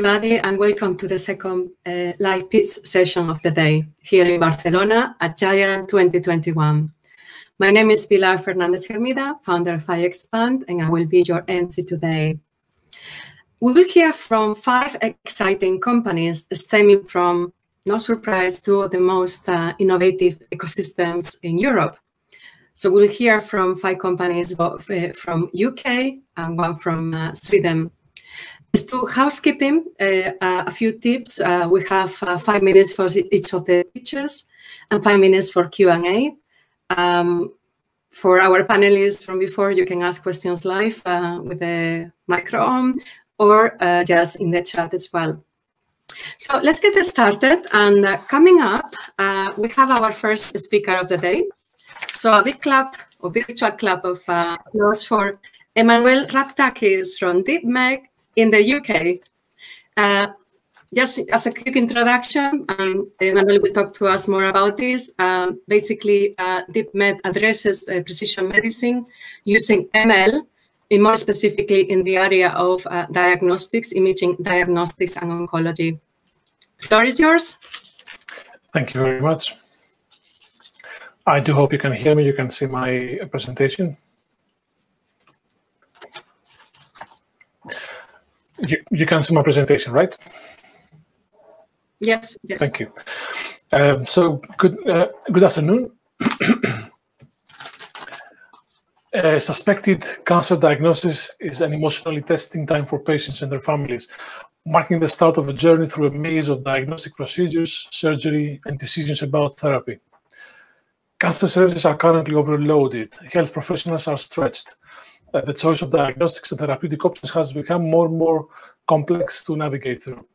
everybody, and welcome to the second uh, live pitch session of the day here in Barcelona at Giant 2021. My name is Pilar Hernandez Hermida, founder of iExpand, and I will be your MC today. We will hear from five exciting companies stemming from, no surprise, two of the most uh, innovative ecosystems in Europe. So we'll hear from five companies both, uh, from UK and one from uh, Sweden. As to housekeeping, uh, a few tips. Uh, we have uh, five minutes for each of the pitches and five minutes for Q&A. Um, for our panelists from before, you can ask questions live uh, with the micro on or uh, just in the chat as well. So let's get started. And uh, coming up, we have our first speaker of the day. So a big clap, or virtual clap of applause for Emmanuel Raptakis from DeepMed in the UK. Uh, just as a quick introduction, um, Emmanuel will talk to us more about this. Um, basically, uh, DeepMed addresses uh, precision medicine using ML, in more specifically in the area of uh, diagnostics, imaging diagnostics and oncology. The floor is yours. Thank you very much. I do hope you can hear me. You can see my presentation. You, you can see my presentation, right? Yes. yes. Thank you. Um, so good uh, good afternoon. uh, suspected cancer diagnosis is an emotionally testing time for patients and their families, marking the start of a journey through a maze of diagnostic procedures, surgery, and decisions about therapy. Cancer services are currently overloaded. Health professionals are stretched the choice of diagnostics and therapeutic options has become more and more complex to navigate through.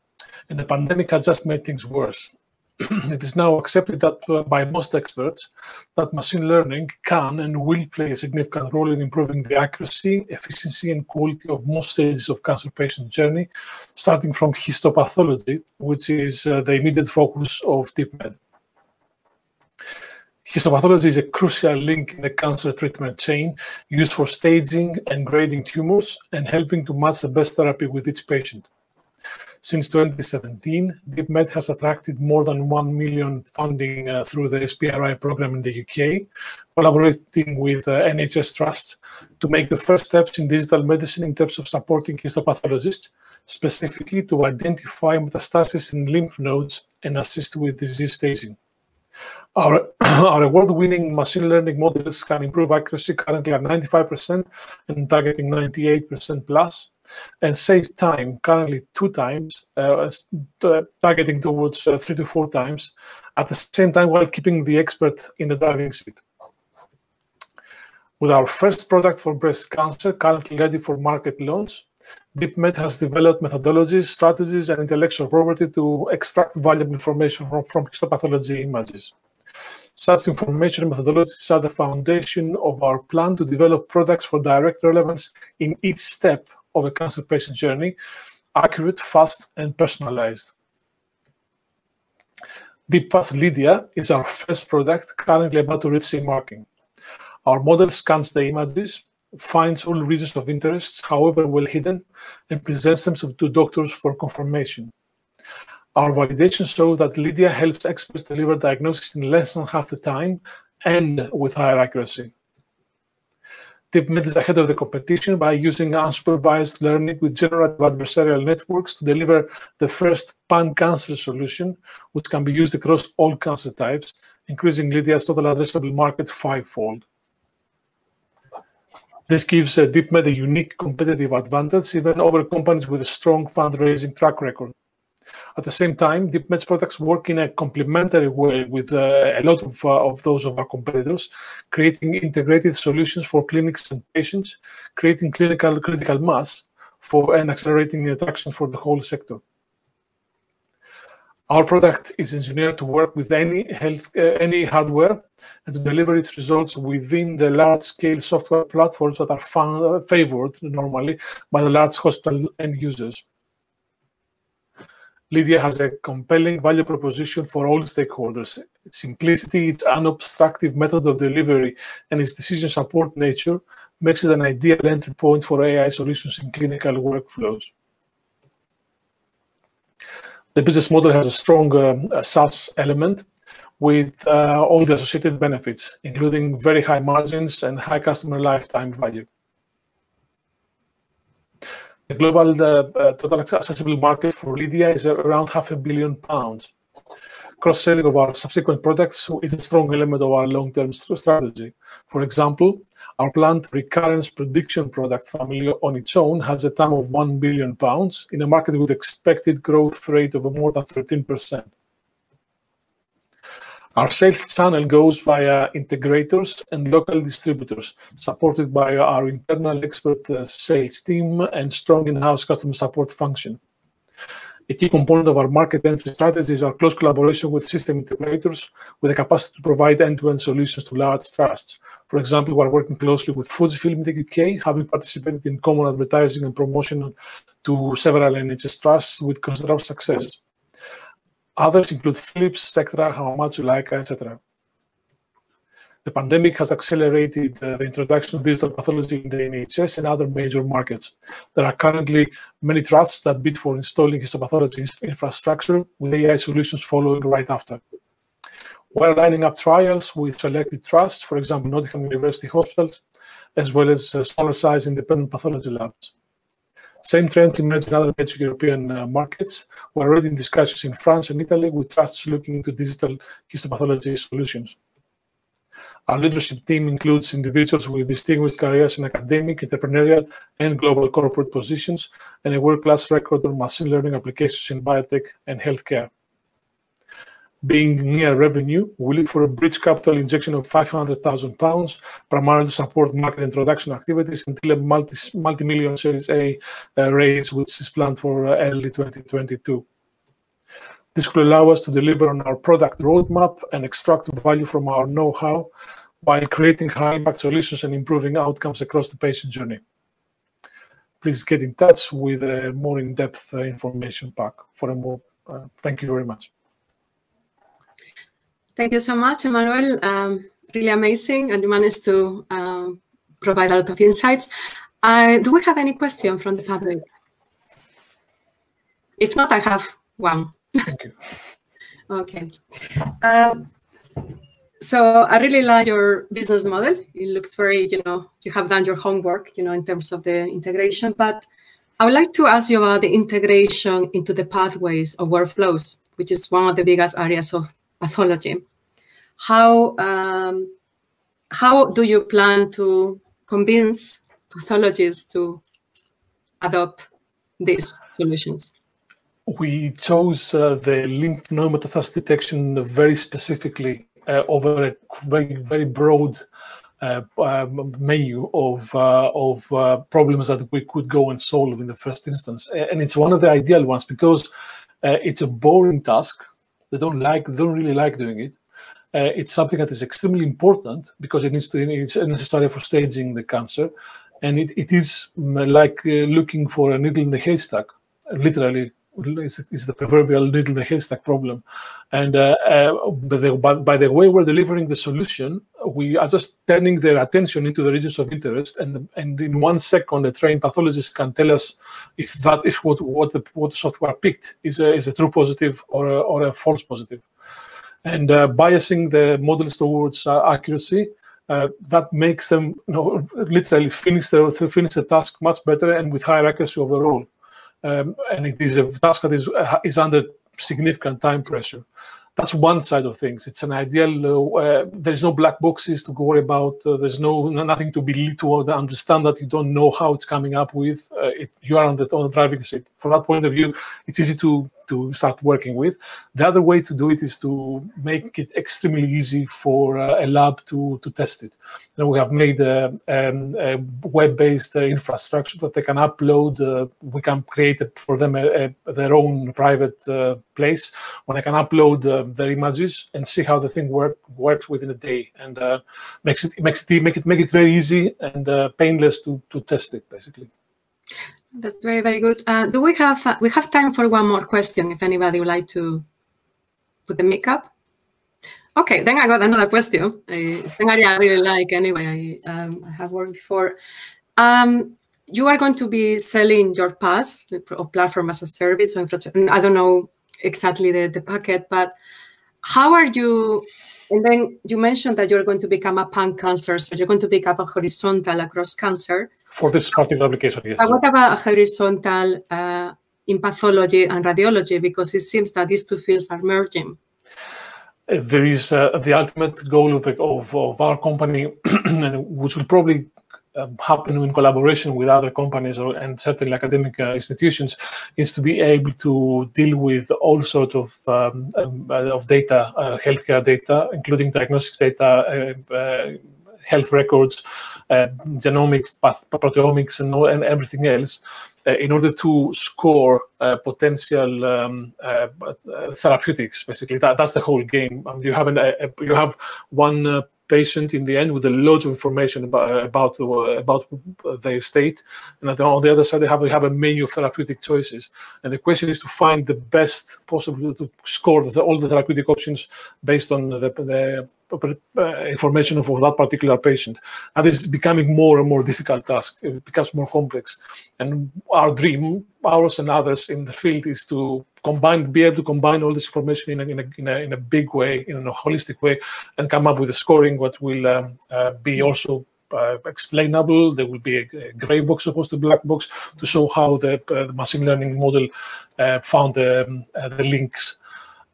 And the pandemic has just made things worse. it is now accepted that uh, by most experts that machine learning can and will play a significant role in improving the accuracy, efficiency, and quality of most stages of cancer patient journey, starting from histopathology, which is uh, the immediate focus of DeepMed. Histopathology is a crucial link in the cancer treatment chain used for staging and grading tumors and helping to match the best therapy with each patient. Since 2017, DeepMed has attracted more than 1 million funding uh, through the SBRI program in the UK, collaborating with uh, NHS Trusts to make the first steps in digital medicine in terms of supporting histopathologists, specifically to identify metastasis in lymph nodes and assist with disease staging. Our, our award-winning machine learning models can improve accuracy currently at 95% and targeting 98% plus, and save time currently two times, uh, targeting towards uh, three to four times, at the same time while keeping the expert in the driving seat. With our first product for breast cancer currently ready for market launch, DeepMed has developed methodologies, strategies, and intellectual property to extract valuable information from, from histopathology images. Such information methodologies are the foundation of our plan to develop products for direct relevance in each step of a cancer patient journey, accurate, fast, and personalized. DeepPath Lydia is our first product currently about to reach CE marking. Our model scans the images, finds all regions of interest, however well hidden, and presents them to doctors for confirmation. Our validation shows that Lydia helps experts deliver diagnosis in less than half the time and with higher accuracy. DeepMed is ahead of the competition by using unsupervised learning with generative adversarial networks to deliver the first pan-cancer solution, which can be used across all cancer types, increasing Lydia's total addressable market fivefold. This gives uh, DeepMed a unique competitive advantage, even over companies with a strong fundraising track record. At the same time, DeepMed's products work in a complementary way with uh, a lot of, uh, of those of our competitors, creating integrated solutions for clinics and patients, creating clinical critical mass for and accelerating the attraction for the whole sector. Our product is engineered to work with any health, uh, any hardware and to deliver its results within the large-scale software platforms that are found, favored normally by the large hospital end users. Lydia has a compelling value proposition for all stakeholders. Its simplicity, its unobstructive method of delivery, and its decision support nature makes it an ideal entry point for AI solutions in clinical workflows. The business model has a strong uh, SaaS element with uh, all the associated benefits, including very high margins and high customer lifetime value. The global uh, uh total accessible market for Lydia is around half a billion pounds. Cross-selling of our subsequent products is a strong element of our long-term strategy. For example, our planned recurrence prediction product family on its own has a TAM of 1 billion pounds in a market with expected growth rate of more than 13%. Our sales channel goes via integrators and local distributors, supported by our internal expert uh, sales team and strong in-house customer support function. A key component of our market entry strategy is our close collaboration with system integrators with the capacity to provide end-to-end solutions to large trusts. For example, we're working closely with Fujifilm in the UK, having participated in common advertising and promotion to several NHS trusts with considerable success. Others include Philips, Sectra, Hamamatsu, Leica, etc. The pandemic has accelerated uh, the introduction of digital pathology in the NHS and other major markets. There are currently many trusts that bid for installing histopathology infrastructure, with AI solutions following right after. We're lining up trials with selected trusts, for example, Nottingham University Hospitals, as well as uh, smaller size independent pathology labs. Same trends emerge in other major European uh, markets. We're already in discussions in France and Italy with trusts looking into digital histopathology solutions. Our leadership team includes individuals with distinguished careers in academic, entrepreneurial, and global corporate positions, and a world-class record on machine learning applications in biotech and healthcare being near revenue, we look for a bridge capital injection of 500,000 pounds, primarily to support market introduction activities until a multi, multi-million Series A uh, raise, which is planned for uh, early 2022. This will allow us to deliver on our product roadmap and extract value from our know-how while creating high-impact solutions and improving outcomes across the patient journey. Please get in touch with a more in-depth uh, information pack for a more. Uh, thank you very much. Thank you so much, Emmanuel. Um, really amazing, and you managed to um, provide a lot of insights. Uh, do we have any question from the public? If not, I have one. Thank you. okay. Um, so I really like your business model. It looks very, you know, you have done your homework, you know, in terms of the integration. But I would like to ask you about the integration into the pathways of workflows, which is one of the biggest areas of pathology. How, um, how do you plan to convince pathologists to adopt these solutions? We chose uh, the lymph node metastasis detection very specifically uh, over a very, very broad uh, um, menu of uh, of uh, problems that we could go and solve in the first instance, and it's one of the ideal ones because uh, it's a boring task. They don't like, don't really like doing it. Uh, it's something that is extremely important because it needs to it's necessary for staging the cancer, and it, it is like uh, looking for a needle in the haystack, literally is, is the proverbial needle in the haystack problem. And uh, uh, by, the, by, the way we're delivering the solution, we are just turning their attention into the regions of interest. And and in one second, a trained pathologist can tell us if that if what what the what software picked is a, is a true positive or a, or a false positive. And uh, biasing the models towards uh, accuracy uh, that makes them you know, literally finish the finish the task much better and with higher accuracy overall um, and it is a task that is, uh, is under significant time pressure. That's one side of things. It's an ideal. Uh, there's no black boxes to worry about. Uh, there's no nothing to be to understand that you don't know how it's coming up with. Uh, it, you are on the, on the driving seat. From that point of view, it's easy to to start working with. The other way to do it is to make it extremely easy for uh, a lab to, to test it. And we have made a, um, a web-based uh, infrastructure that they can upload. Uh, we can create for them a, a, their own private uh, place where they can upload uh, their images and see how the thing work, works within a day, and uh, makes it makes it make it make it very easy and painless to to test it basically. That's very, very good. Uh, do we have uh, we have time for one more question? If anybody would like to put the mic up. Okay, then I got another question. I, I really like anyway. I, um, I have worked before. Um, you are going to be selling your PaaS or platform as a service. I don't know exactly the, the packet, but how are you? And then you mentioned that you're going to become a pan cancer, so you're going to become a horizontal across cancer. For this particular application, yes. But what about horizontal uh, in pathology and radiology? Because it seems that these two fields are merging there is uh, the ultimate goal of, the, of, of our company, which will probably um, happen in collaboration with other companies or, and certainly academic uh, institutions is to be able to deal with all sorts of um, um, uh, of data, uh, healthcare data, including diagnostics data, uh, uh, health records, Uh, genomics, path, proteomics, and, all, and everything else. Uh, in order to score uh, potential um, therapeutics, basically, that, that's the whole game. Um, you have an, you have one patient in the end with a lot of information about about the, about their state, and on the other side they have they have a menu of therapeutic choices, and the question is to find the best possible to score the, all the therapeutic options based on the, the uh, information for that particular patient. And this is becoming more and more difficult task. It becomes more complex. And our dream, ours and others in the field, is to combine, be able to combine all this information in a, in a, in a, in a big way, in a holistic way, and come up with a scoring what will um, uh, be also uh, explainable. There will be a, a, gray box opposed to black box to show how the, uh, the machine learning model uh, found um, uh, the links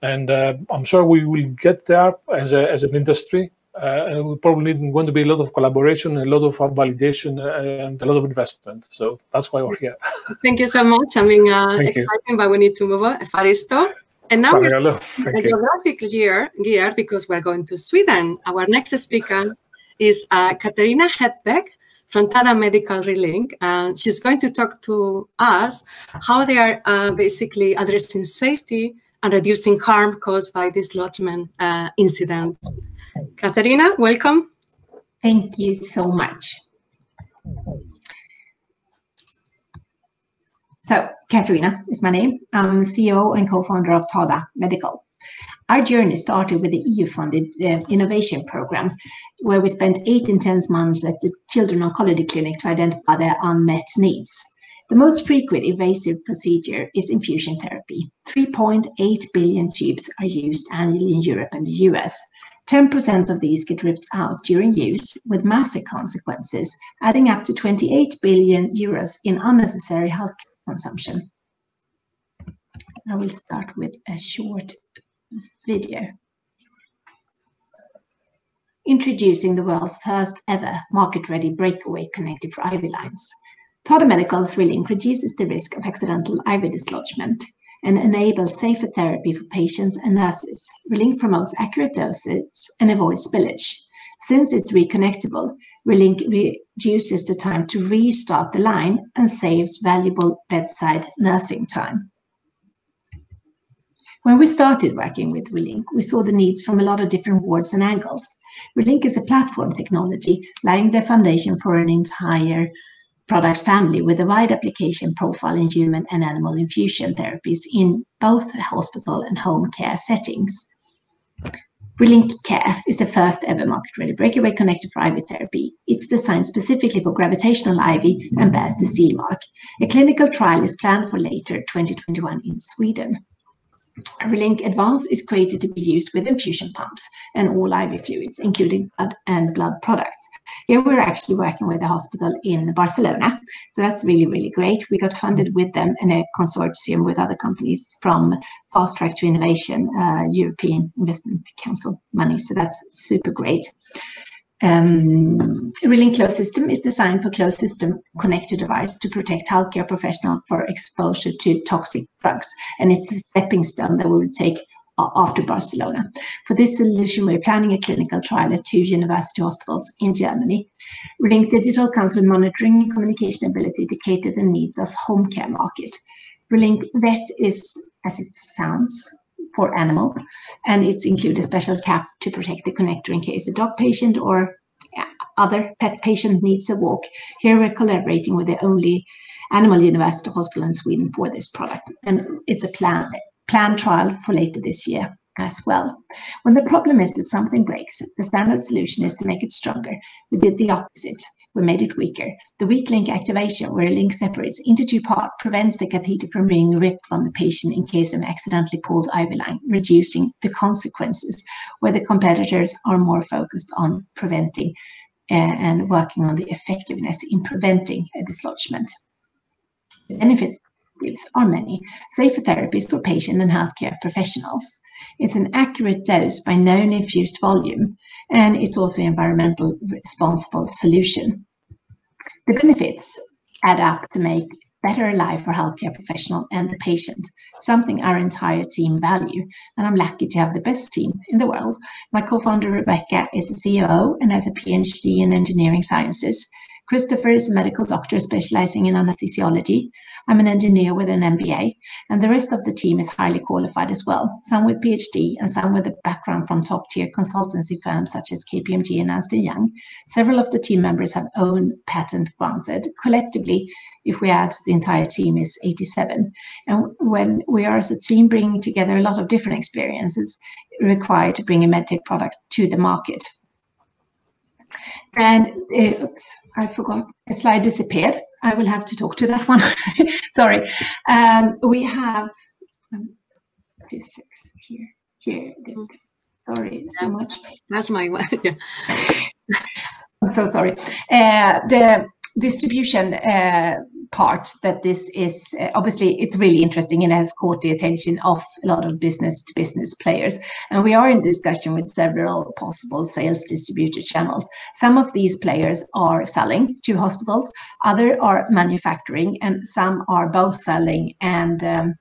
and uh, I'm sure we will get there as, a, as an industry. Uh, and we probably need going to be a lot of collaboration, a lot of validation, uh, and a lot of investment. So that's why we're here. Thank you so much. I mean, uh, exciting, but we need to move on. Faristo. And now we're a geographic year, gear because we're going to Sweden. Our next speaker is uh, Katarina Hedbeck from Tada Medical Relink, and she's going to talk to us how they are uh, basically addressing safety and reducing harm caused by dislodgement uh, incident. Katarina, welcome. Thank you so much. So, Katarina is my name. I'm CEO and co-founder of Tada Medical. Our journey started with the EU-funded uh, innovation program, where we spent eight intense months at the Children Oncology Clinic to identify their unmet needs. The most frequent invasive procedure is infusion therapy. 3.8 billion tubes are used annually in Europe and the US. 10% of these get ripped out during use, with massive consequences, adding up to 28 billion euros in unnecessary health consumption. I will start with a short video. Introducing the world's first ever market-ready breakaway connected for IV lines. Tada Medical's Relink reduces the risk of accidental IV dislodgement and enables safer therapy for patients and nurses. Relink promotes accurate dosage and avoids spillage. Since it's reconnectable, Relink reduces the time to restart the line and saves valuable bedside nursing time. When we started working with Relink, we saw the needs from a lot of different wards and angles. Relink is a platform technology laying the foundation for an entire product family with a wide application profile in human and animal infusion therapies in both hospital and home care settings. Relink Care is the first ever market-ready breakaway connector for IV therapy. It's designed specifically for gravitational IV and bears the CE mark. A clinical trial is planned for later 2021 in Sweden. Relink Advance is created to be used with infusion pumps and all IV fluids, including blood and blood products. Here we're actually working with a hospital in Barcelona. So that's really, really great. We got funded with them in a consortium with other companies from Fast Track to Innovation, uh, European Investment Council money. So that's super great. Um, Relink Closed System is designed for closed system connected device to protect healthcare professionals for exposure to toxic drugs. And it's a stepping stone that we will take after Barcelona. For this solution, we're planning a clinical trial at two university hospitals in Germany. Relink Digital comes with monitoring and communication ability to cater the needs of home care market. Relink Vet is, as it sounds, for animal, and it's included a special cap to protect the connector in case a dog patient or uh, other pet patient needs a walk. Here we're collaborating with the only animal university hospital in Sweden for this product, and it's a plan, planned trial for later this year as well. When the problem is that something breaks, the standard solution is to make it stronger. We did the opposite. We made it weaker. The weak link activation, where a link separates into two parts, prevents the catheter from being ripped from the patient in case of accidentally pulled IV line, reducing the consequences, where the competitors are more focused on preventing uh, and working on the effectiveness in preventing a dislodgement. The benefits are many. Safer therapies for patient and healthcare professionals. It's an accurate dose by known infused volume, and it's also an environmental responsible solution. The benefits add up to make better life for healthcare professional and the patient, something our entire team value. And I'm lucky to have the best team in the world. My co-founder Rebecca is a CEO and has a PhD in engineering sciences. Christopher is a medical doctor specializing in anesthesiology. I'm an engineer with an MBA, and the rest of the team is highly qualified as well, some with PhD and some with a background from top tier consultancy firms such as KPMG and Ernst & Young. Several of the team members have own patent granted. Collectively, if we add the entire team, is 87. And when we are as a team bringing together a lot of different experiences required to bring a medtech product to the market. And uh, oops, I forgot. A slide disappeared. I will have to talk to that one. Sorry. Um, we have um, two, six here. Here. Sorry so much. That's my one. Yeah. I'm so sorry. Uh, the distribution uh, part that this is uh, obviously it's really interesting and has caught the attention of a lot of business to business players. And we are in discussion with several possible sales distributor channels. Some of these players are selling to hospitals other are manufacturing and some are both selling and um,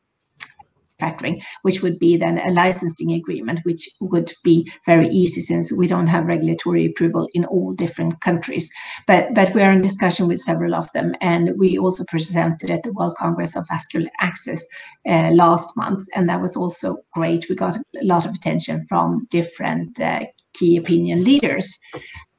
manufacturing, which would be then a licensing agreement, which would be very easy since we don't have regulatory approval in all different countries. But but we are in discussion with several of them, and we also presented at the World Congress of Vascular Access uh, last month, and that was also great. We got a lot of attention from different uh, key opinion leaders.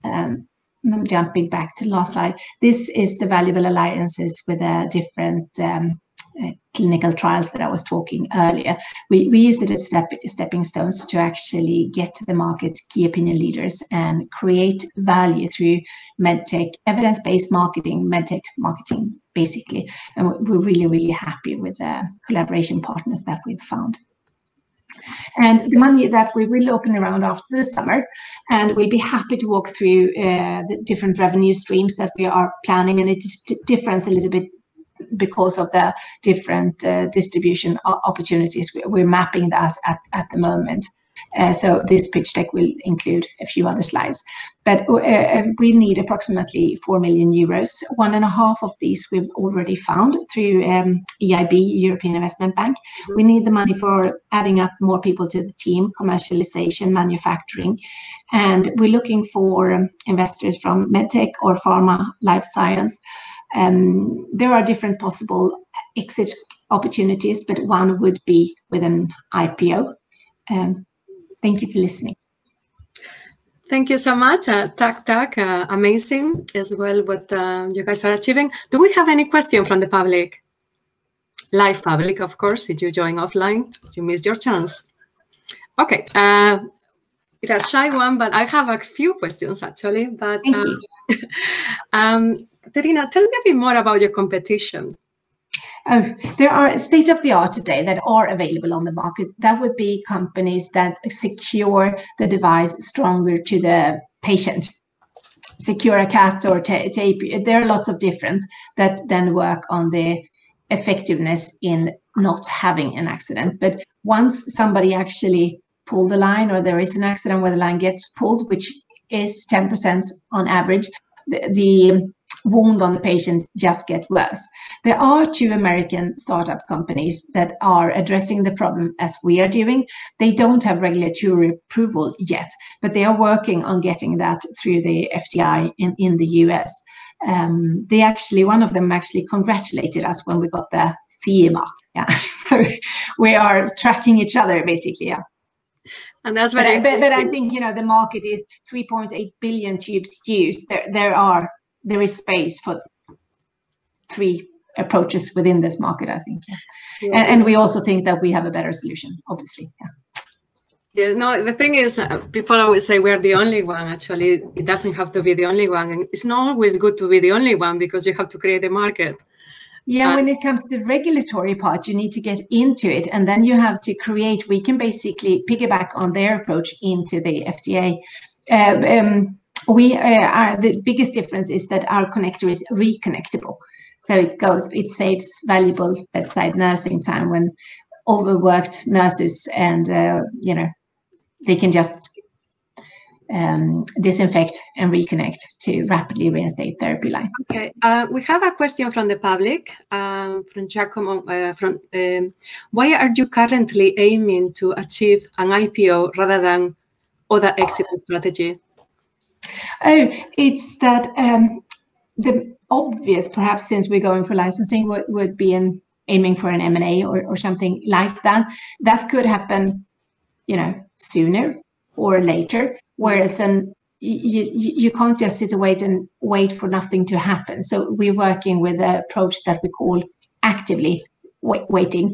Um, I'm jumping back to the last slide. This is the valuable alliances with uh, different um, uh, clinical trials that I was talking earlier. We, we use it as step, stepping stones to actually get to the market key opinion leaders and create value through medtech, evidence-based marketing, medtech marketing, basically. And we're really, really happy with the collaboration partners that we've found. And the money that we will open around after the summer, and we'll be happy to walk through uh, the different revenue streams that we are planning, and it differs a little bit because of the different uh, distribution opportunities. We're mapping that at, at the moment. Uh, so this pitch deck will include a few other slides. But uh, we need approximately 4 million euros. One and a half of these we've already found through um, EIB, European Investment Bank. We need the money for adding up more people to the team, commercialization, manufacturing. And we're looking for um, investors from medtech or pharma, life science, um, there are different possible exit opportunities, but one would be with an IPO. Um, thank you for listening. Thank you so much. Uh, tak tack. Uh, amazing as well what uh, you guys are achieving. Do we have any question from the public? Live public, of course. If you join offline, you missed your chance. Okay. Uh, it's a shy one, but I have a few questions actually. But Thank you. um, Terina, tell me a bit more about your competition. Oh, there are state of the art today that are available on the market. That would be companies that secure the device stronger to the patient. Secure a cat or tape. There are lots of different that then work on the effectiveness in not having an accident. But once somebody actually pull the line or there is an accident where the line gets pulled, which is 10% on average, the, the wound on the patient just get worse. There are two American startup companies that are addressing the problem as we are doing. They don't have regulatory approval yet, but they are working on getting that through the FDA in, in the US. Um, they actually, one of them actually congratulated us when we got the CE mark. Yeah, so we are tracking each other basically. Yeah. And that's what but, I, but, but I think you know the market is 3.8 billion tubes used. There there are there is space for three approaches within this market, I think. Yeah. And, and we also think that we have a better solution, obviously. Yeah. Yeah, no, the thing is, uh, people always say we're the only one. Actually, it doesn't have to be the only one. And it's not always good to be the only one because you have to create a market. Yeah, uh, when it comes to the regulatory part, you need to get into it. And then you have to create, we can basically piggyback on their approach into the FDA. Uh, um, we uh, are the biggest difference is that our connector is reconnectable. So it goes, it saves valuable bedside nursing time when overworked nurses and, uh, you know, they can just um, disinfect and reconnect to rapidly reinstate therapy line. Okay, uh, we have a question from the public, um, from Giacomo. Uh, from um, why are you currently aiming to achieve an IPO rather than other exit strategy? Oh, it's that um, the obvious, perhaps since we're going for licensing, would, would be in aiming for an M&A or, or something like that. That could happen, you know, sooner or later. Whereas an you, you can't just sit and wait and wait for nothing to happen. So we're working with an approach that we call actively wait, waiting.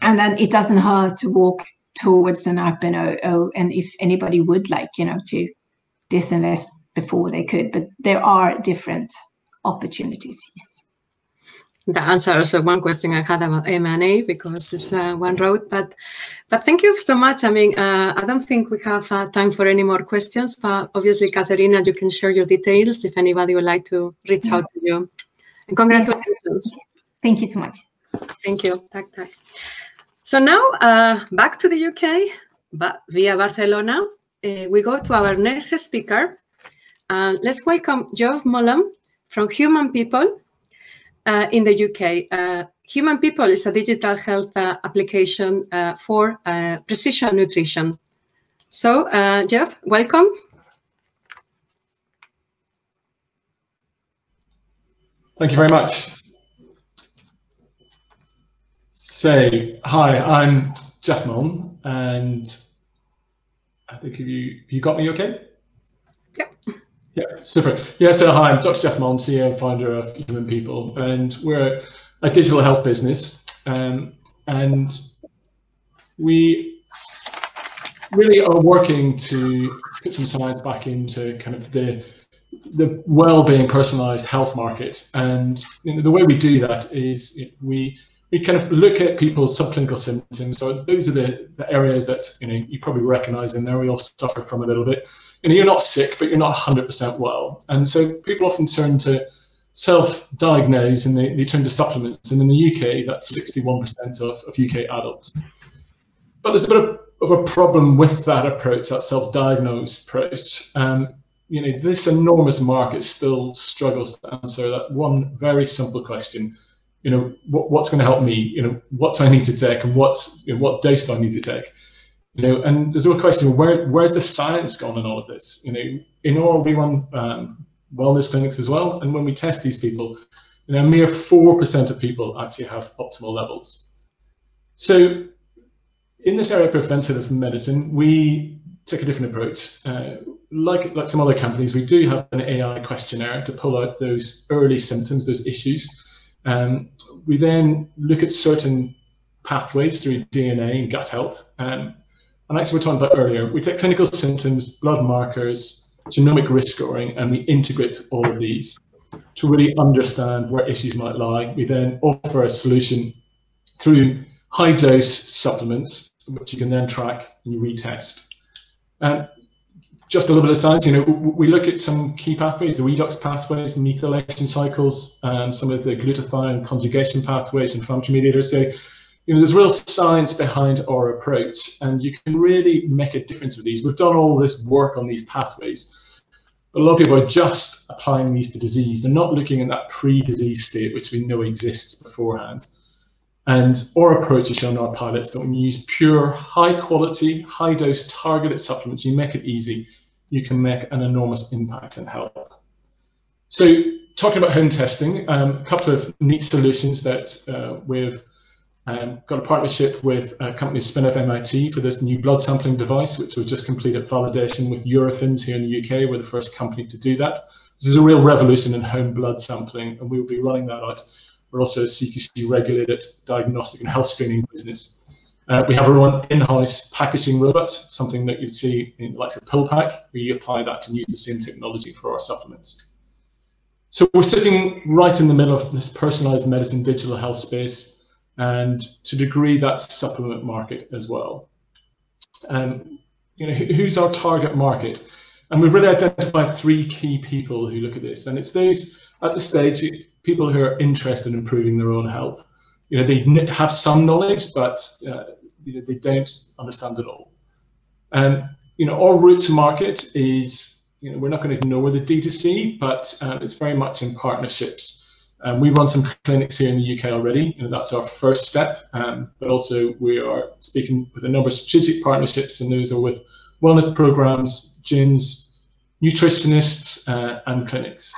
And then it doesn't hurt to walk towards an open. And if anybody would like, you know, to disinvest before they could, but there are different opportunities. Yes. That answer also one question I had about M&A because it's uh, one road. But but thank you so much. I mean, uh, I don't think we have uh, time for any more questions. But obviously, Katerina, you can share your details if anybody would like to reach out to you. And congratulations. Yes. Thank you so much. Thank you. Tak, tak. So now uh, back to the UK, but via Barcelona, uh, we go to our next speaker. Uh, let's welcome Geoff Mullen from Human People uh, in the UK. Uh, Human People is a digital health uh, application uh, for precision nutrition. So, Geoff, welcome. Thank you very much. So, hi, I'm Jeff Mullen, and I think have you have you got me okay? Yep. Yeah, super. Yeah, so hi, I'm Dr. Jeff Mullen, CEO and founder of Human People, and we're a digital health business. Um, and we really are working to put some science back into kind of the the well-being personalized health market and you know, the way we do that is we we kind of look at people's subclinical symptoms so those are the, the areas that you know you probably recognize in there we all suffer from a little bit you know, you're not sick, but you're not 100% well. And so people often turn to self-diagnose and they, they turn to supplements. And in the UK, that's 61% of, of UK adults. But there's a bit of, of a problem with that approach, that self-diagnose approach. Um, you know, this enormous market still struggles to answer that one very simple question. You know, what, what's going to help me? You know, what do I need to take, and what's you know, what dose do I need to take? You know, and there's a question where where's the science gone in all of this? You know, in all we run um, wellness clinics as well, and when we test these people, you know, a mere four percent of people actually have optimal levels. So, in this area of preventative medicine, we take a different approach. Uh, like like some other companies, we do have an AI questionnaire to pull out those early symptoms, those issues. Um, we then look at certain pathways through DNA and gut health. Um, and as we were talking about earlier, we take clinical symptoms, blood markers, genomic risk scoring, and we integrate all of these to really understand where issues might lie. We then offer a solution through high dose supplements, which you can then track and retest. And just a little bit of science, you know, we look at some key pathways, the redox pathways, methylation cycles, um, some of the glutathione conjugation pathways, inflammatory mediators. So you know, there's real science behind our approach, and you can really make a difference with these. We've done all this work on these pathways, but a lot of people are just applying these to disease. They're not looking at that pre-disease state, which we know exists beforehand. And our approach is shown in our pilots that when you use pure, high quality, high dose targeted supplements, you make it easy, you can make an enormous impact in health. So talking about home testing, um, a couple of neat solutions that uh, we've um, got a partnership with a company spin-off MIT for this new blood sampling device, which we've just completed validation with Eurofins here in the UK. We're the first company to do that. This is a real revolution in home blood sampling, and we will be running that out. We're also a CQC regulated diagnostic and health screening business. Uh, we have our own in-house packaging robot, something that you'd see in the likes of PillPack. We apply that and use the same technology for our supplements. So we're sitting right in the middle of this personalized medicine digital health space, and to degree that supplement market as well. Um, you know, who's our target market? And we've really identified three key people who look at this, and it's those at the stage people who are interested in improving their own health. You know, they have some knowledge, but uh, you know, they don't understand it all. And you know, our route to market is, you know, we're not going to ignore the D2C, but uh, it's very much in partnerships. Um, we run some clinics here in the UK already, and that's our first step. Um, but also, we are speaking with a number of strategic partnerships, and those are with wellness programs, gyms, nutritionists, uh, and clinics.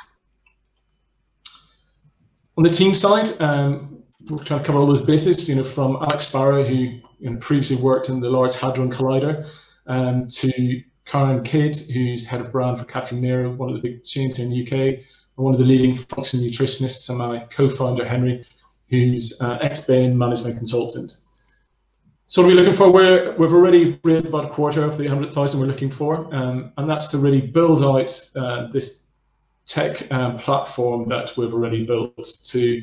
On the team side, um, we're trying to cover all those bases, you know, from Alex Sparrow, who you know, previously worked in the Large Hadron Collider, um, to Karen Kidd, who's head of brand for Caffè Nero, one of the big chains in the UK, and one of the leading functional nutritionists, and my co-founder, Henry, who's uh, ex-Bain management consultant. So what are we looking for? We're, we've already raised about a quarter of the 100,000 we're looking for, um, and that's to really build out uh, this tech um, platform that we've already built to,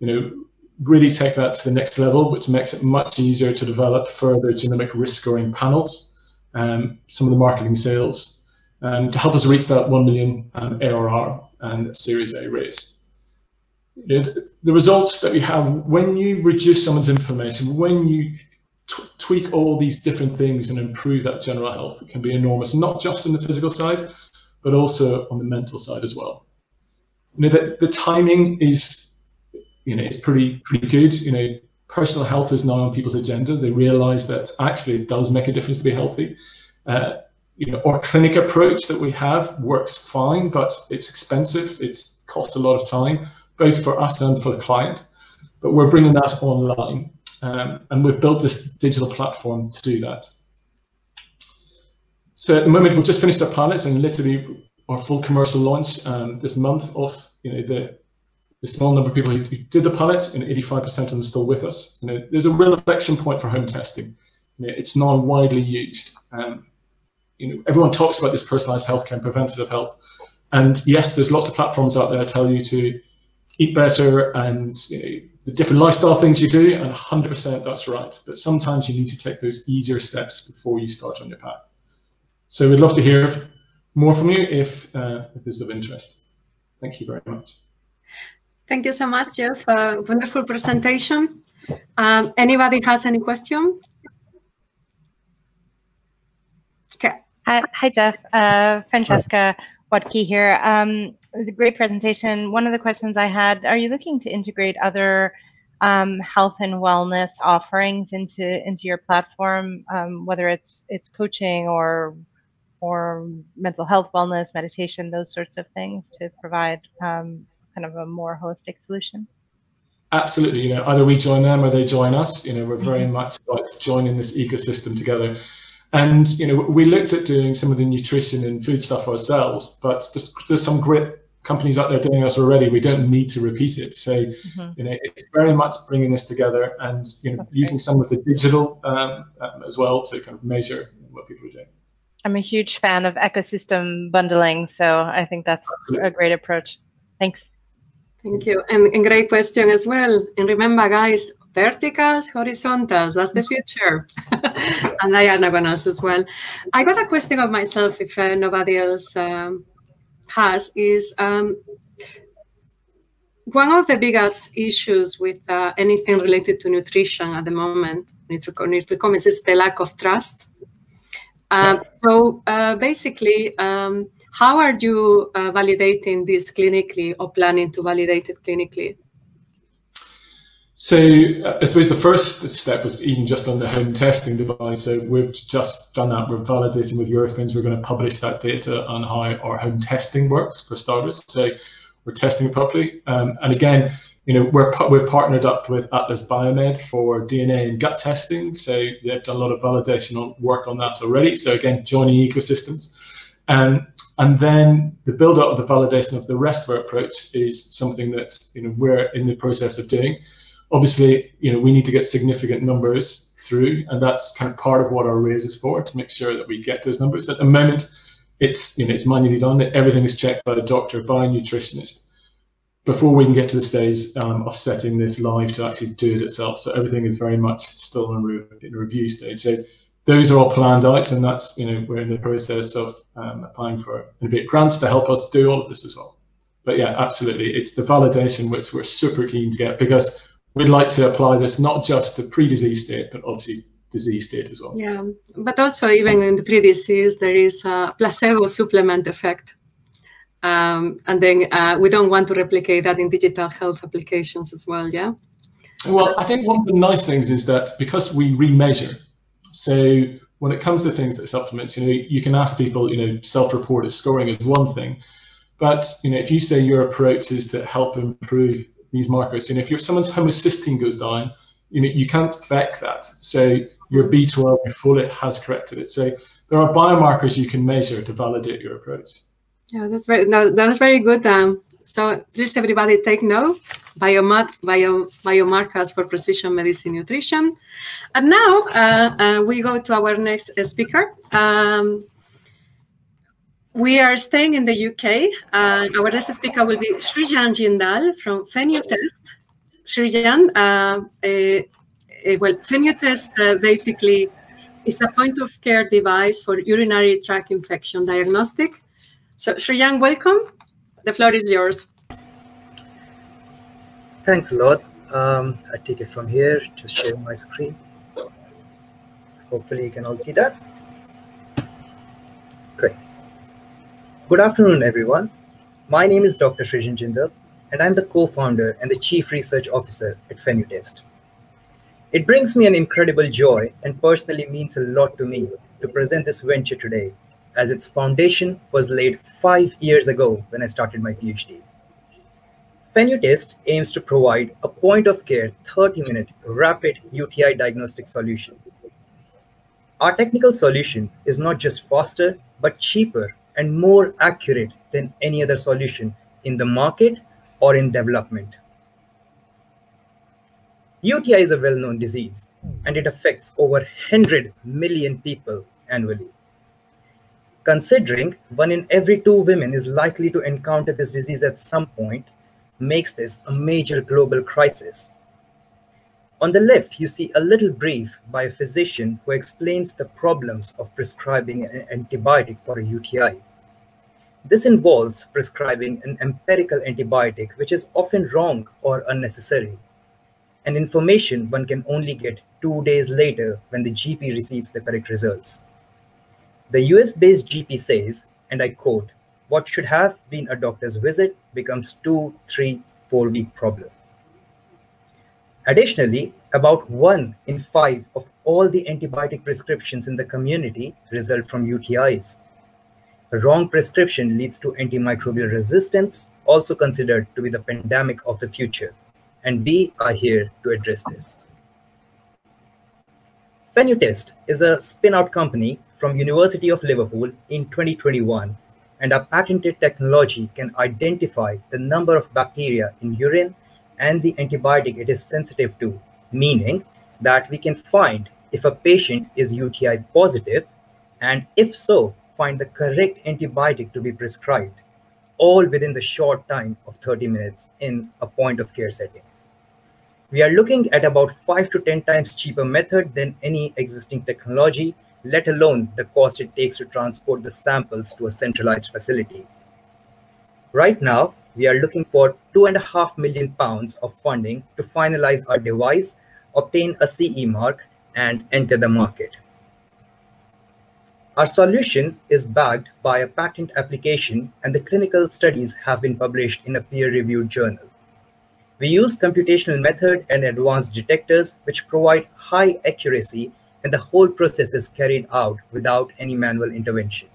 you know, really take that to the next level, which makes it much easier to develop further genomic risk scoring panels, um, some of the marketing sales, um, to help us reach that 1 million um, ARR and Series A raise. It, the results that we have when you reduce someone's information, when you tweak all these different things and improve that general health, can be enormous, not just in the physical side, but also on the mental side as well. You know, the, the timing is, you know, it's pretty pretty good. You know, personal health is now on people's agenda. They realise that actually it does make a difference to be healthy. Uh, you know, our clinic approach that we have works fine, but it's expensive. It's costs a lot of time, both for us and for the client. But we're bringing that online, um, and we've built this digital platform to do that. So at the moment, we've just finished our pilot and literally our full commercial launch um, this month of you know the the small number of people who, who did the pilot, and 85% of them still with us. You know, there's a real inflection point for home testing. You know, it's not widely used. Um, you know, everyone talks about this personalized healthcare and preventative health, and yes, there's lots of platforms out there that tell you to eat better and you know, the different lifestyle things you do, and 100% that's right. But sometimes you need to take those easier steps before you start on your path. So we'd love to hear more from you if, uh, if this is of interest. Thank you very much. Thank you so much, Jeff. Uh, wonderful presentation. Um, anybody has any question? Okay. Hi, hi Jeff. Uh, Francesca Watke here. Um, great presentation. One of the questions I had, are you looking to integrate other um, health and wellness offerings into into your platform, um, whether it's it's coaching or or mental health, wellness, meditation, those sorts of things to provide um, kind of a more holistic solution? Absolutely. You know, either we join them or they join us. You know, we're very mm-hmm. much like joining this ecosystem together. And you know, we looked at doing some of the nutrition and food stuff ourselves, but there's, there's some great companies out there doing it already. We don't need to repeat it. So, mm-hmm. you know, it's very much bringing this together and you know, using some of the digital um, um, as well to kind of measure what people are doing. I'm a huge fan of ecosystem bundling, so I think that's a great approach. Thanks. Thank you. And, and great question as well. And remember, guys, verticals, horizontals, that's the future. and Diana Gonas as well. I got a question of myself, if uh, nobody else um, has, is um, one of the biggest issues with uh, anything related to nutrition at the moment, Nutricom, is the lack of trust um, so uh, basically, um, how are you uh, validating this clinically or planning to validate it clinically? So uh, I suppose the first step was even just on the home testing device. So we've just done that. We're validating with Eurofins. We're going to publish that data on how our home testing works for starters. So we're testing properly. Um, and again, you know, we're we've partnered up with Atlas Biomed for DNA and gut testing, so they've done a lot of validation on work on that already. So again, joining ecosystems, and and then the build up of the validation of the rest of our approach is something that you know we're in the process of doing. obviously, you know, we need to get significant numbers through, and that's kind of part of what our raise is for to make sure that we get those numbers. At the moment, it's you know it's manually done. Everything is checked by a doctor, by a nutritionist before we can get to the stage um, of setting this live to actually do it itself. So everything is very much still in a, re in a review stage. So those are all planned out, and that's you know we're in the process of um, applying for Innovate grants to help us do all of this as well. But yeah, absolutely, it's the validation which we're super keen to get because we'd like to apply this not just to pre-disease state, but obviously disease state as well. Yeah, but also even in the pre-disease, there is a placebo supplement effect. Um, and then uh, we don't want to replicate that in digital health applications as well, yeah? Well, I think one of the nice things is that because we remeasure, so when it comes to things like supplements, you know, you can ask people, you know, self-reported scoring is one thing, but you know, if you say your approach is to help improve these markers, and if your someone's homocysteine goes down, you know, you can't fake that. So your B12, your folate has corrected it. So there are biomarkers you can measure to validate your approach. Yeah, that's very no, that's very good. Um, so please, everybody, take note. Biomat, bio, biomarkers for precision medicine nutrition. And now uh, uh, we go to our next speaker. Um, we are staying in the UK. Uh, our next speaker will be Srijan Jindal from Fenutest. Srijan, uh, uh, well, Fenutest uh, basically is a point of care device for urinary tract infection diagnostic. So Srijan, welcome. The floor is yours. Thanks a lot. Um, I take it from here, to share my screen. Hopefully you can all see that. Great. Good afternoon, everyone. My name is Dr. Srijan Jindal, and I'm the co-founder and the chief research officer at Fenutest. It brings me an incredible joy and personally means a lot to me to present this venture today, as its foundation was laid five years ago when I started my PhD. Fenutest aims to provide a point-of-care 30-minute rapid UTI diagnostic solution. Our technical solution is not just faster, but cheaper and more accurate than any other solution in the market or in development. UTI is a well-known disease, and it affects over 100 million people annually. Considering one in every two women is likely to encounter this disease at some point, makes this a major global crisis. On the left, you see a little brief by a physician who explains the problems of prescribing an antibiotic for a UTI. This involves prescribing an empirical antibiotic, which is often wrong or unnecessary, and information one can only get two days later when the GP receives the correct results. The US-based GP says, and I quote, what should have been a doctor's visit becomes two, three, four week problem. Additionally, about one in five of all the antibiotic prescriptions in the community result from UTIs. A wrong prescription leads to antimicrobial resistance, also considered to be the pandemic of the future, and we are here to address this. Fenutest is a spin-out company from University of Liverpool in 2021 and our patented technology can identify the number of bacteria in urine and the antibiotic it is sensitive to, meaning that we can find if a patient is UTI positive, and if so, find the correct antibiotic to be prescribed, all within the short time of 30 minutes in a point of care setting. We are looking at about 5 to 10 times cheaper method than any existing technology let alone the cost it takes to transport the samples to a centralized facility. Right now, we are looking for two and a half million pounds of funding to finalize our device, obtain a CE mark, and enter the market. Our solution is backed by a patent application and the clinical studies have been published in a peer-reviewed journal. We use computational method and advanced detectors which provide high accuracy and the whole process is carried out without any manual intervention.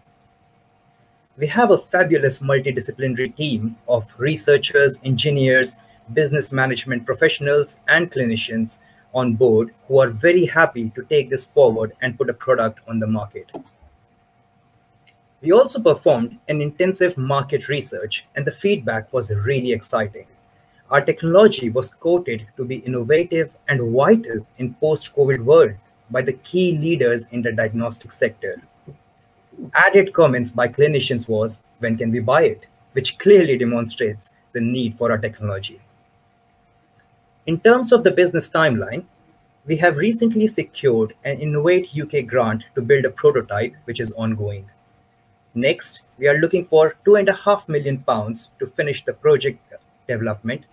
We have a fabulous multidisciplinary team of researchers, engineers, business management professionals, and clinicians on board who are very happy to take this forward and put a product on the market. We also performed an intensive market research and the feedback was really exciting. our technology was quoted to be innovative and vital in post-COVID world by the key leaders in the diagnostic sector. Added comments by clinicians was, when can we buy it? Which clearly demonstrates the need for our technology. In terms of the business timeline, we have recently secured an Innovate UK grant to build a prototype, which is ongoing. Next, we are looking for two and a half million pounds to finish the project development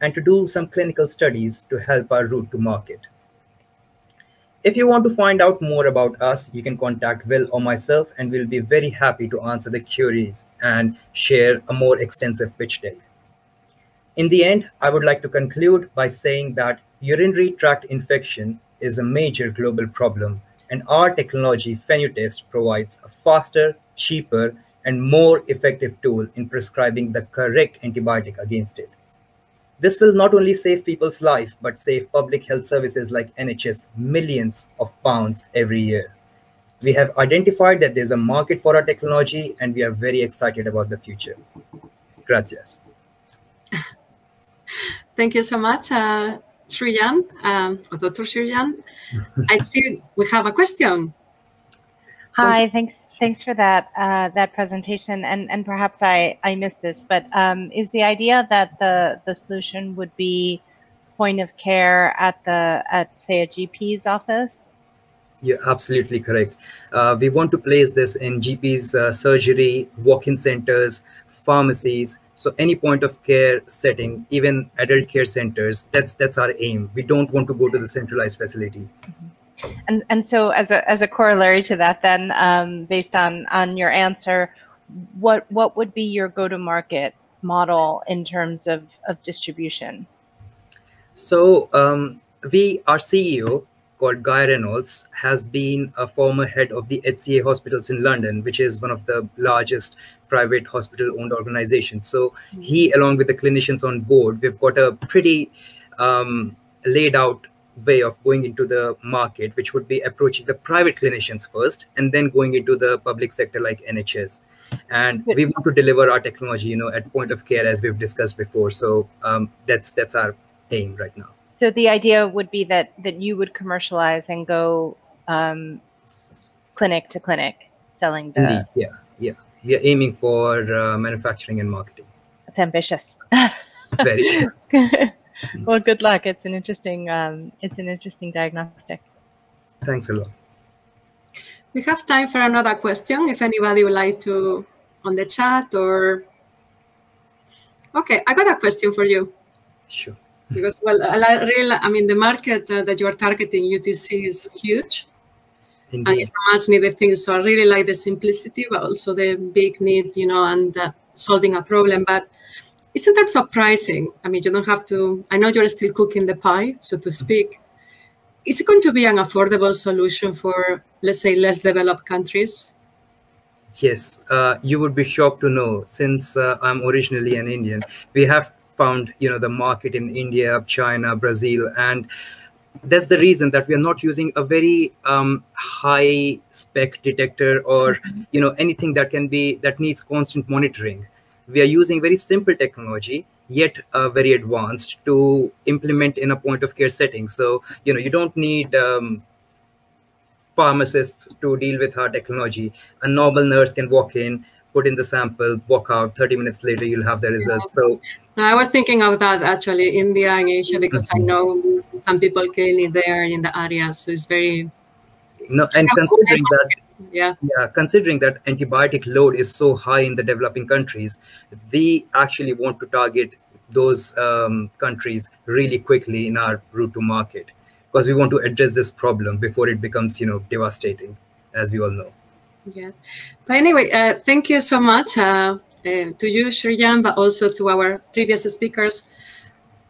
and to do some clinical studies to help our route to market. If you want to find out more about us, you can contact Will or myself, and we'll be very happy to answer the queries and share a more extensive pitch deck. In the end, I would like to conclude by saying that urinary tract infection is a major global problem, and our technology, Fenutest, provides a faster, cheaper, and more effective tool in prescribing the correct antibiotic against it. This will not only save people's life, but save public health services like NHS millions of pounds every year. We have identified that there's a market for our technology and we are very excited about the future. Gracias. Thank you so much, uh, Sriyan, um, Dr. Sriyan. I see we have a question. Hi, thanks. Thanks for that uh, that presentation, and and perhaps I I missed this, but um, is the idea that the the solution would be point of care at the at say a GP's office? You're absolutely correct. Uh, we want to place this in GP's uh, surgery, walk-in centers, pharmacies, so any point of care setting, even adult care centers. That's that's our aim. We don't want to go to the centralized facility. Mm -hmm. And and so as a as a corollary to that, then um, based on on your answer, what what would be your go to market model in terms of of distribution? So um, we our CEO called Guy Reynolds has been a former head of the HCA hospitals in London, which is one of the largest private hospital owned organizations. So mm-hmm. he, along with the clinicians on board, we've got a pretty um, laid out way of going into the market, which would be approaching the private clinicians first and then going into the public sector like NHS. And we want to deliver our technology, you know, at point of care as we've discussed before. So um, that's that's our aim right now. So the idea would be that that you would commercialize and go um, clinic to clinic selling the. Indeed. Yeah, yeah. We are aiming for uh, manufacturing and marketing. That's ambitious. Very. well, good luck. It's an interesting, um, it's an interesting diagnostic. Thanks a lot. We have time for another question. If anybody would like to on the chat or okay, I got a question for you. Sure. Because well, I really, I mean, the market uh, that you are targeting, UTC, is huge. Indeed. And it's a much needed thing. So I really like the simplicity, but also the big need, you know, and uh, solving a problem. But is in terms of pricing, I mean, you don't have to, I know you're still cooking the pie, so to speak. Is it going to be an affordable solution for, let's say, less developed countries? Yes, uh, you would be shocked to know, since uh, I'm originally an Indian, we have found, you know, the market in India, China, Brazil, and that's the reason that we are not using a very um, high spec detector or, mm-hmm. you know, anything that can be, that needs constant monitoring we are using very simple technology yet uh, very advanced to implement in a point of care setting. So you know you don't need um, pharmacists to deal with our technology. A normal nurse can walk in put in the sample walk out. 30 minutes later you'll have the results. So i was thinking of that actually india and asia because i know some people clinic there in the area. So it's very no and considering that yeah. Yeah considering that antibiotic load is so high in the developing countries we actually want to target those um, countries really quickly in our route to market because we want to address this problem before it becomes you know devastating as we all know. Yeah but anyway uh, thank you so much uh, uh, to you Sriyan, but also to our previous speakers.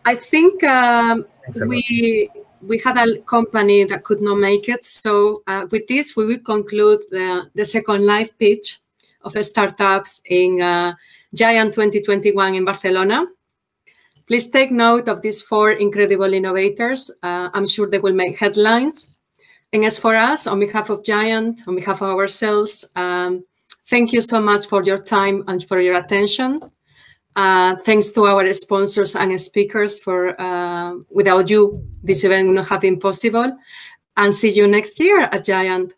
I think um, we we had a company that could not make it. So uh, with this, we will conclude the, the second live pitch of startups in uh, Giant 2021 in Barcelona. Please take note of these four incredible innovators. Uh, I'm sure they will make headlines. And as for us, on behalf of Giant, on behalf of ourselves, um, thank you so much for your time and for your attention. Uh, thanks to our sponsors and speakers for, uh, without you, this event would not have been possible. And see you next year at Giant.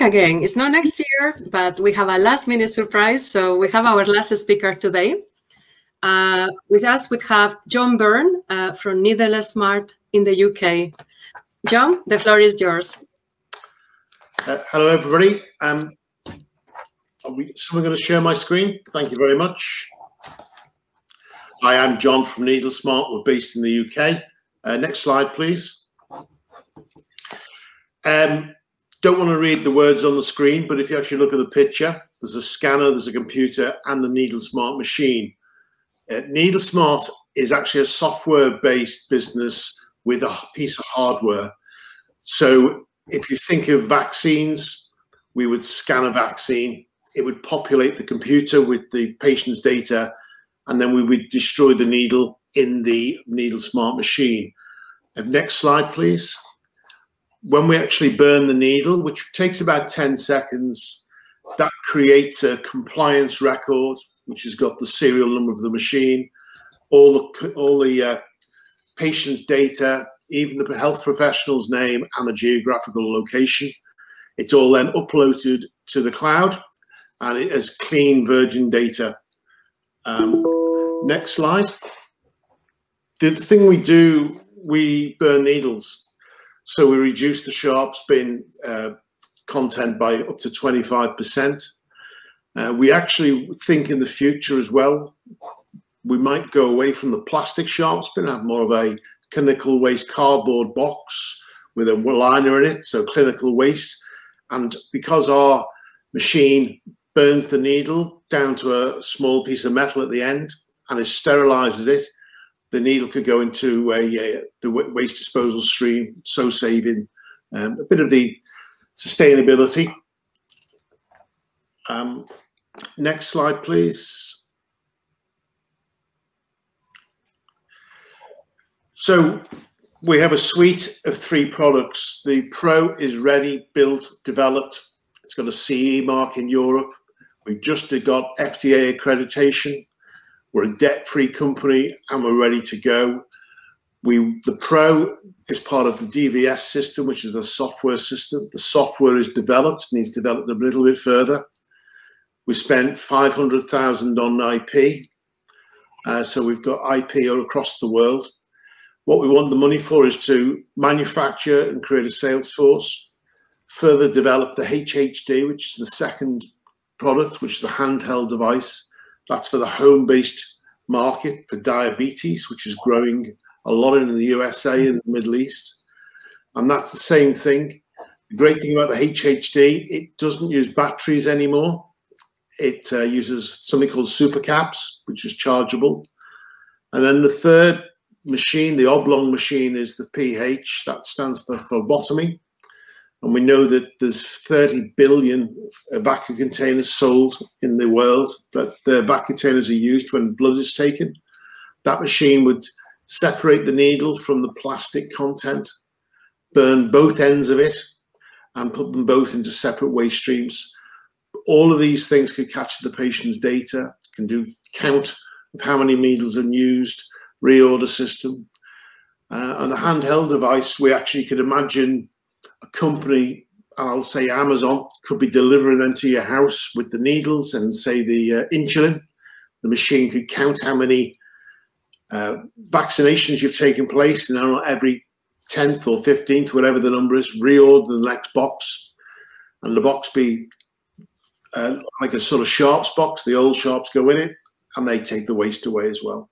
Again. It's not next year, but we have a last minute surprise. So we have our last speaker today. Uh, with us, we have John Byrne uh, from NeedleSmart in the UK. John, the floor is yours. Uh, hello, everybody. Um, are we, someone going to share my screen? Thank you very much. I am John from NeedleSmart. We're based in the UK. Uh, next slide, please. Um, don't want to read the words on the screen, but if you actually look at the picture, there's a scanner, there's a computer, and the NeedleSmart machine. Uh, NeedleSmart is actually a software-based business with a piece of hardware. So if you think of vaccines, we would scan a vaccine, it would populate the computer with the patient's data, and then we would destroy the needle in the NeedleSmart machine. Uh, next slide, please when we actually burn the needle, which takes about 10 seconds, that creates a compliance record, which has got the serial number of the machine, all the, all the uh, patient's data, even the health professional's name and the geographical location. It's all then uploaded to the cloud and it has clean virgin data. Um, next slide. The thing we do, we burn needles so we reduced the sharps bin uh, content by up to 25%. Uh, we actually think in the future as well, we might go away from the plastic sharps bin, have more of a clinical waste cardboard box with a liner in it, so clinical waste. And because our machine burns the needle down to a small piece of metal at the end and it sterilizes it, the needle could go into a, a the waste disposal stream, so saving um, a bit of the sustainability. Um, next slide, please. So we have a suite of three products. The Pro is ready, built, developed. It's got a CE mark in Europe. We've just got FDA accreditation. We're a debt-free company and we're ready to go. We the Pro is part of the DVS system, which is the software system. The software is developed, needs developed a little bit further. We spent 500,000 on IP. Uh, so we've got IP all across the world. What we want the money for is to manufacture and create a sales force, further develop the HHD, which is the second product, which is the handheld device, that's for the home-based market for diabetes, which is growing a lot in the USA and the Middle East. And that's the same thing. The great thing about the HHD, it doesn't use batteries anymore. It uh, uses something called supercaps, which is chargeable. And then the third machine, the oblong machine, is the PH. That stands for phlebotomy. And we know that there's 30 billion vacuum containers sold in the world, but the vacuum containers are used when blood is taken. That machine would separate the needle from the plastic content, burn both ends of it, and put them both into separate waste streams. All of these things could catch the patient's data, can do count of how many needles are used, reorder system. Uh, and the handheld device, we actually could imagine a company, I'll say Amazon, could be delivering them to your house with the needles and say the uh, insulin. the machine could count how many uh, vaccinations you've taken place, and every 10th or 15th, whatever the number is, reorder the next box, and the box be uh, like a sort of sharps box. The old sharps go in it, and they take the waste away as well.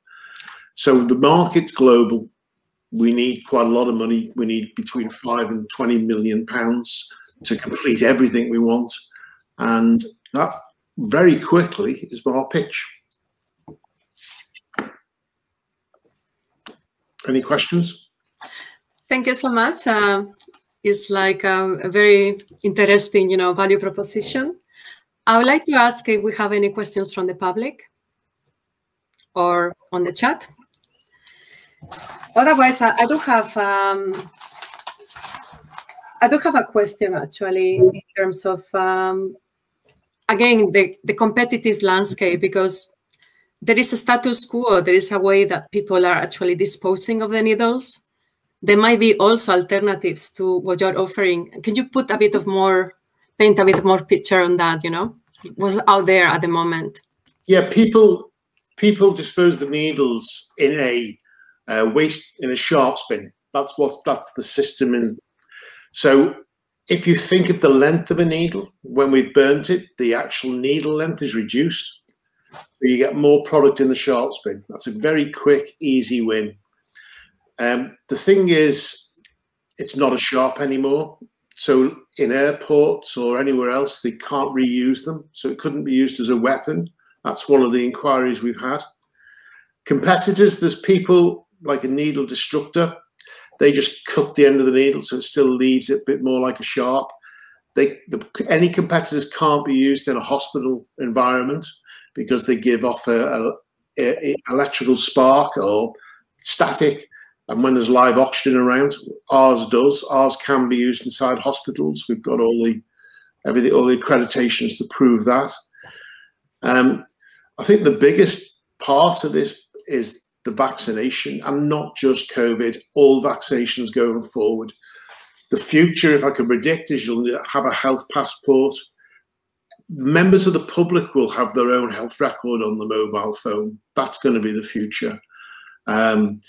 So the market's global. We need quite a lot of money. We need between five and 20 million pounds to complete everything we want. And that very quickly is our pitch. Any questions? Thank you so much. Uh, it's like a, a, very interesting, you know, value proposition. I would like to ask if we have any questions from the public or on the chat. Otherwise, I, I do have um, I do have a question actually in terms of um, again the, the competitive landscape because there is a status quo, there is a way that people are actually disposing of the needles. There might be also alternatives to what you're offering. Can you put a bit of more, paint a bit more picture on that, you know, what's out there at the moment? Yeah, people people dispose the needles in a uh, waste, in a sharps bin. That's what, that's the system in. So if you think of the length of a needle, when we've burnt it, the actual needle length is reduced you get more product in the sharps bin. That's a very quick, easy win. Um, the thing is, it's not a sharp anymore. So in airports or anywhere else, they can't reuse them. So it couldn't be used as a weapon. That's one of the inquiries we've had. Competitors, there's people like a needle destructor. They just cut the end of the needle so it still leaves it a bit more like a sharp. They, the, any competitors can't be used in a hospital environment because they give off a, electrical spark or static. And when there's live oxygen around, ours does. Ours can be used inside hospitals. We've got all the everything, all the accreditations to prove that. Um, I think the biggest part of this is the vaccination, and not just COVID. All vaccinations going forward. The future, if I can predict, is you'll have a health passport members of the public will have their own health record on the mobile phone. That's going to be the future. Um,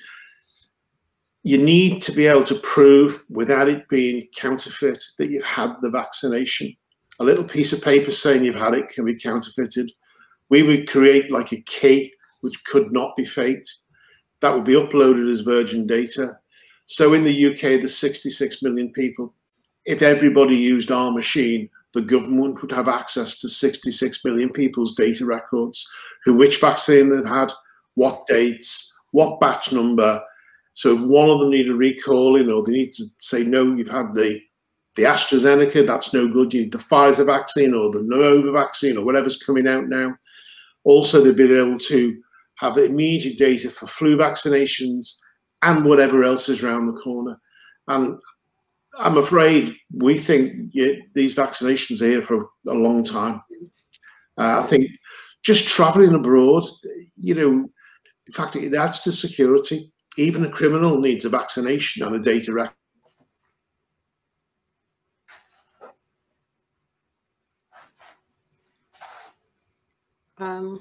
you need to be able to prove without it being counterfeit that you've had the vaccination. A little piece of paper saying you've had it can be counterfeited. We would create like a key which could not be faked. That would be uploaded as virgin data. So in the UK, there's 66 million people. If everybody used our machine, the government would have access to 66 million people's data records, who which vaccine they've had, what dates, what batch number. So if one of them need a recalling or they need to say, no, you've had the, the AstraZeneca, that's no good. You need the Pfizer vaccine or the Nova vaccine or whatever's coming out now. Also, they've been able to have the immediate data for flu vaccinations and whatever else is around the corner. And I'm afraid we think yeah, these vaccinations are here for a long time. Uh, I think just traveling abroad, you know, in fact, it adds to security. Even a criminal needs a vaccination and a data record. Um.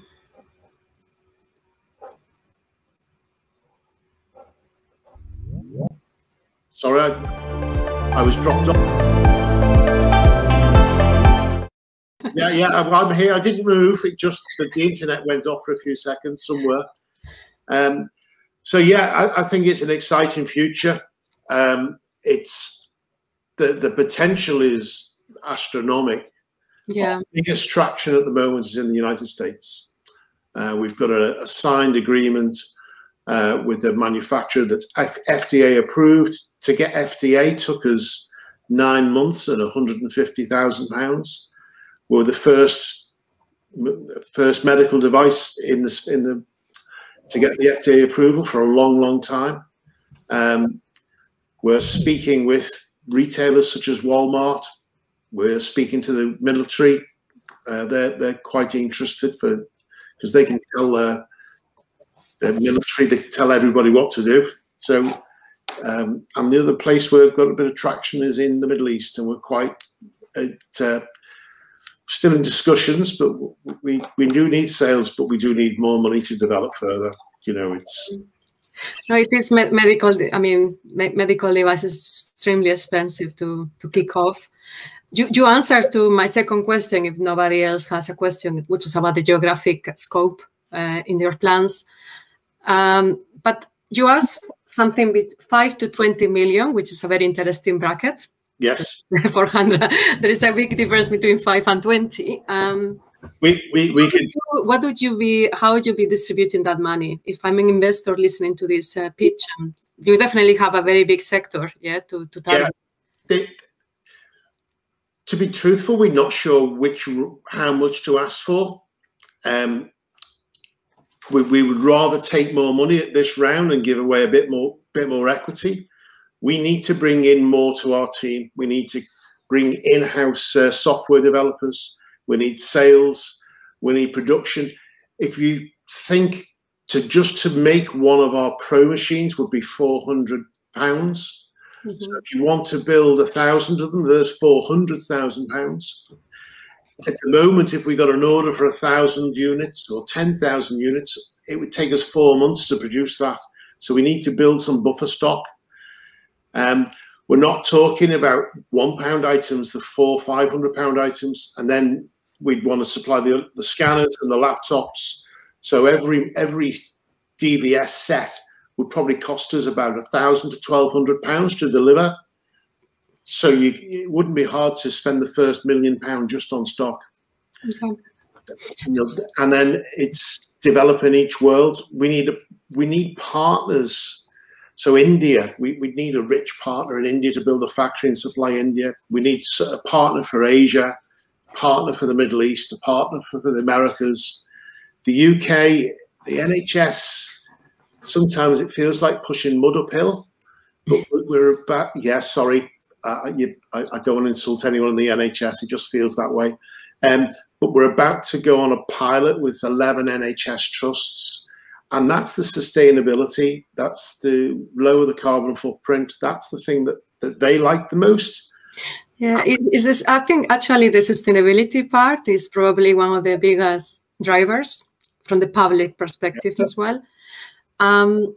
Sorry, I I was dropped off. yeah, yeah, I'm, here. I didn't move. It just the, the internet went off for a few seconds somewhere. Um, so yeah, I, I, think it's an exciting future. Um, it's the the potential is astronomical. Yeah, Our biggest traction at the moment is in the United States. Uh, we've got a, a signed agreement uh, with the manufacturer that's F FDA approved to get FDA took us nine months and 150,000 pounds. We were the first first medical device in the in the to get the FDA approval for a long, long time. Um, we're speaking with retailers such as Walmart. We're speaking to the military. Uh, they're they're quite interested for because they can tell their, their military they can tell everybody what to do. So um, and the other place where we've got a bit of traction is in the Middle East, and we're quite uh, still in discussions, but we we do need sales, but we do need more money to develop further. You know, it's. No, it is me medical. I mean, me medical devices extremely expensive to to kick off. You, you answered to my second question. If nobody else has a question, which is about the geographic scope uh, in your plans, um, but you asked something with five to twenty million, which is a very interesting bracket. Yes. 400. There is a big difference between 5 and 20. Um, we, we, we what, can. would you, what would you be, how would you be distributing that money? If I'm an investor listening to this uh, pitch, um, you definitely have a very big sector, yeah, to, to target. Yeah. to be truthful, we're not sure which, how much to ask for. Um, we, we would rather take more money at this round and give away a bit more, bit more equity we need to bring in more to our team. We need to bring in-house uh, software developers. We need sales. We need production. If you think to just to make one of our pro machines would be 400 pounds. Mm -hmm. So if you want to build a thousand of them, there's 400,000 pounds. At the moment, if we got an order for a thousand units or 10,000 units, it would take us four months to produce that. So we need to build some buffer stock um, we're not talking about one pound items, the four, 500 pound items, and then we'd want to supply the, the scanners and the laptops. So every, every DVS set would probably cost us about a thousand to 1200 pounds to deliver. So you, it wouldn't be hard to spend the first million pound just on stock. Okay. And then it's developing each world. We need we need partners so India, we, we need a rich partner in India to build a factory and supply India. We need a partner for Asia, partner for the Middle East, a partner for, for the Americas. The UK, the NHS, sometimes it feels like pushing mud uphill, but we're about, yeah, sorry, uh, you, I, I, don't want to insult anyone in the NHS, it just feels that way. Um, but we're about to go on a pilot with 11 NHS trusts and that's the sustainability that's the lower the carbon footprint that's the thing that, that they like the most yeah is this i think actually the sustainability part is probably one of the biggest drivers from the public perspective yeah. as well um,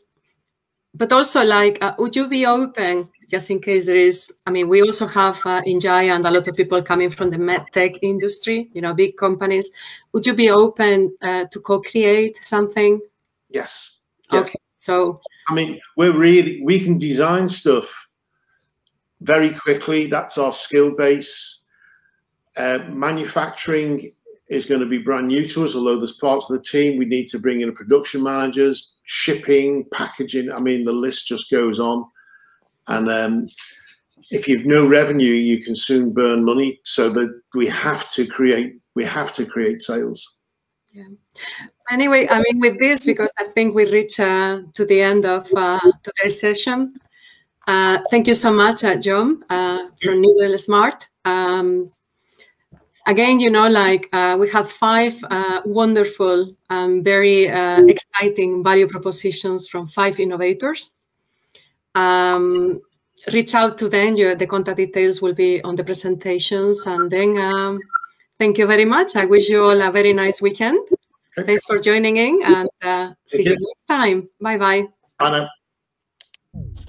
but also like uh, would you be open just in case there is i mean we also have uh, in Giant a lot of people coming from the med tech industry you know big companies would you be open uh, to co-create something Yes. Yeah. Okay. So I mean, we're really we can design stuff very quickly. That's our skill base. Uh, manufacturing is going to be brand new to us, although there's parts of the team we need to bring in production managers, shipping, packaging. I mean, the list just goes on. And um, if you've no revenue, you can soon burn money. So that we have to create, we have to create sales. Yeah. Anyway, I mean, with this, because I think we reach uh, to the end of uh, today's session. Uh, thank you so much, uh, John, uh, from NeedleSmart. Um, again, you know, like uh, we have five wonderful, um, very exciting value propositions from five innovators. Um, reach out to them. Your, the contact details will be on the presentations. And then um, thank you very much. I wish you all a very nice weekend. Thanks for joining in and uh, see you. you next time. Bye-bye. Bye now.